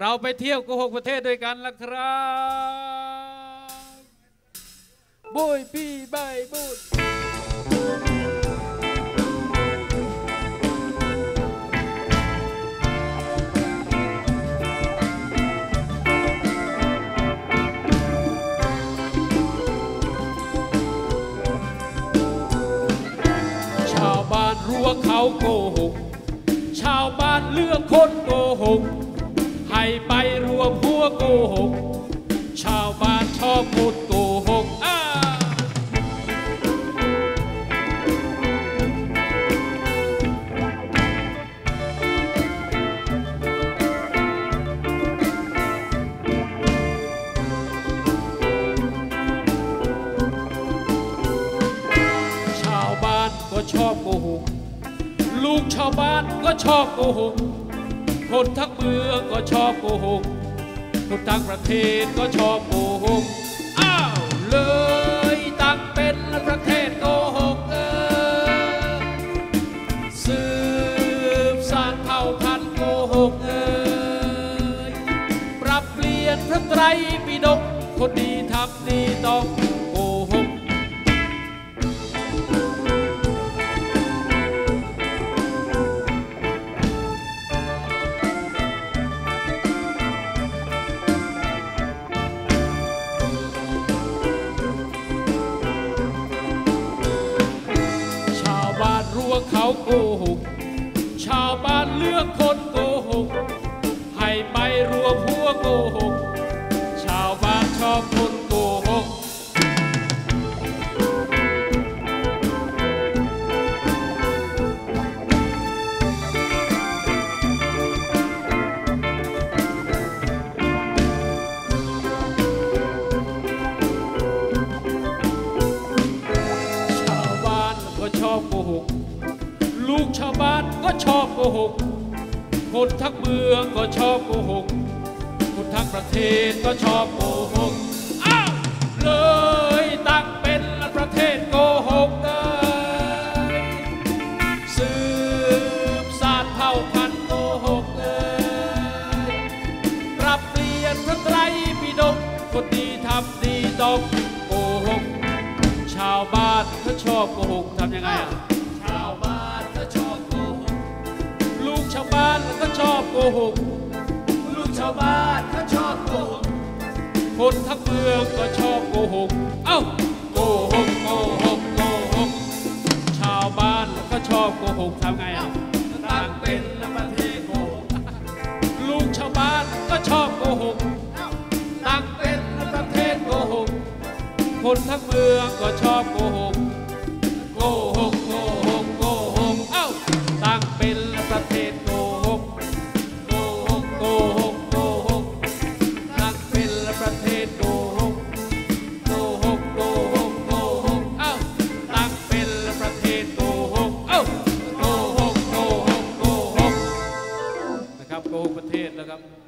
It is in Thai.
เราไปเที่ยวโกหกประเทศด้วยกันละครับบุยพี่ใบบุญชาวบ้านรู้วเขาโกหก ชาวบ้านเลือกคนโกหก ไปรวมหัวโกหก ชาวบ้านชอบคนโกหกอ้าชาวบ้านก็ชอบโกหก ลูกชาวบ้านก็ชอบโกหก คนทั้งเมืองก็ชอบโกหก คนทั้งประเทศก็ชอบโกหก อ้าว เลยตั้งเป็นประเทศโกหกเออสืบสานเผ่าพันธุ์โกหกเอยปรับเปลี่ยนพระไตรปิฎกคนดีทำดีต้อง โกหก ชาวบ้านเลือกคนโกหก ให้ไปรวมหัวโกหก ชาวบ้านชอบคนโกหกชาวบ้านก็ชอบโกหก ลูกชาวบ้านก็ชอบโกหก คนทั้งเมืองก็ชอบโกหก คนทั้งประเทศก็ชอบโกหก อ้าว เลยตั้งเป็นประเทศโกหกเอ้ยสืบสานเผ่าพันธุ์โกหกเอ้ยปรับเปลี่ยนพระไตรปิฎกคนดีทำดีต้องโกหก ชาวบ้านเขาชอบโกหกทำยังไงอะ ชาวบ้านก็ชอบโกหก ลูกชาวบ้านก็ชอบโกหก คนทั้งเมืองก็ชอบโกหก เอ้าโกหกโกหกโกหก ชาวบ้านก็ชอบโกหกทำไงอะตั้งเป็นประเทศโกหก ลูกชาวบ้านก็ชอบโกหกตั้งเป็นประเทศโกหก คนทั้งเมืองก็ชอบโกหก โกหกโกหก โ